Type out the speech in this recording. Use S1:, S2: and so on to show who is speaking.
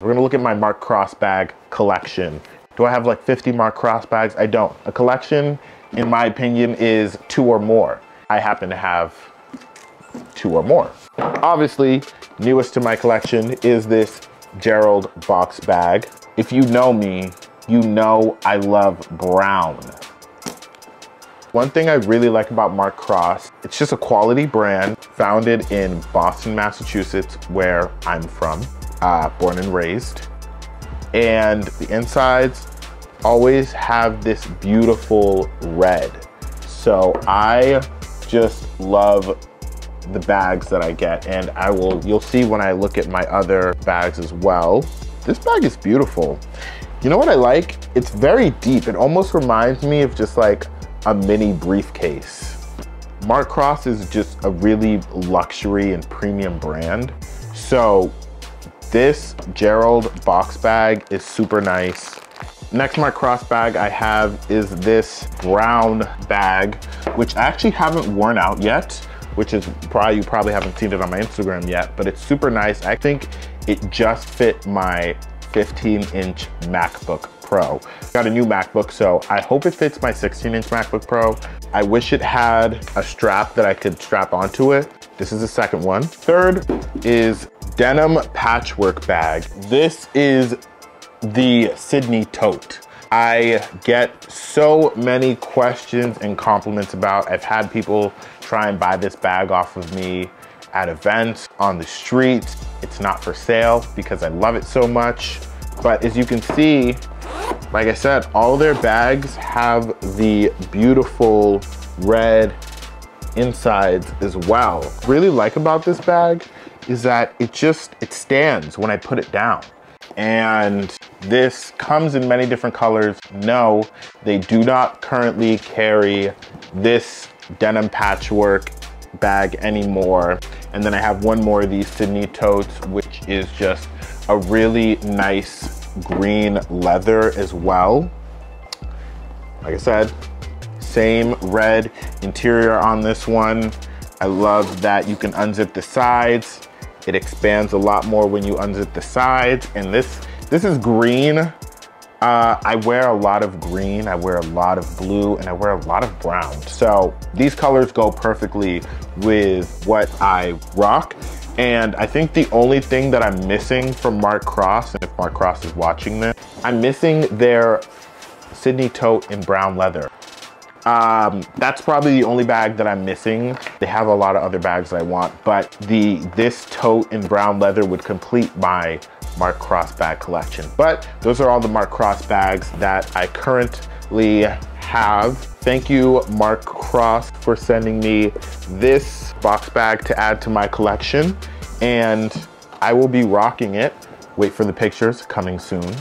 S1: We're gonna look at my Mark Cross bag collection. Do I have like 50 Mark Cross bags? I don't. A collection, in my opinion, is two or more. I happen to have two or more. Obviously, newest to my collection is this Gerald box bag. If you know me, you know I love brown. One thing I really like about Mark Cross, it's just a quality brand founded in Boston, Massachusetts, where I'm from, uh, born and raised. And the insides always have this beautiful red. So I just love the bags that I get and I will, you'll see when I look at my other bags as well. This bag is beautiful. You know what I like? It's very deep. It almost reminds me of just like a mini briefcase. Mark Cross is just a really luxury and premium brand. So this Gerald box bag is super nice. Next my Cross bag I have is this brown bag, which I actually haven't worn out yet, which is probably, you probably haven't seen it on my Instagram yet, but it's super nice. I think it just fit my 15 inch MacBook Pro. Got a new MacBook, so I hope it fits my 16 inch MacBook Pro. I wish it had a strap that I could strap onto it. This is the second one. Third is denim patchwork bag. This is the Sidney tote. I get so many questions and compliments about. I've had people try and buy this bag off of me at events, on the street. It's not for sale because I love it so much. But as you can see, like I said, all their bags have the beautiful red insides as well. Really like about this bag is that it just, it stands when I put it down. And this comes in many different colors. No, they do not currently carry this denim patchwork bag anymore. And then I have one more of these Sidney totes, which is just a really nice green leather as well. Like I said, same red interior on this one. I love that you can unzip the sides. It expands a lot more when you unzip the sides. And this, this is green. Uh, I wear a lot of green, I wear a lot of blue, and I wear a lot of brown. So these colors go perfectly with what I rock. And I think the only thing that I'm missing from Mark Cross, and if Mark Cross is watching this, I'm missing their Sidney tote in brown leather. Um, that's probably the only bag that I'm missing. They have a lot of other bags I want, but the this tote in brown leather would complete my Mark Cross bag collection. But those are all the Mark Cross bags that I currently have. Thank you, Mark Cross, for sending me this box bag to add to my collection. And I will be rocking it. Wait for the pictures coming soon.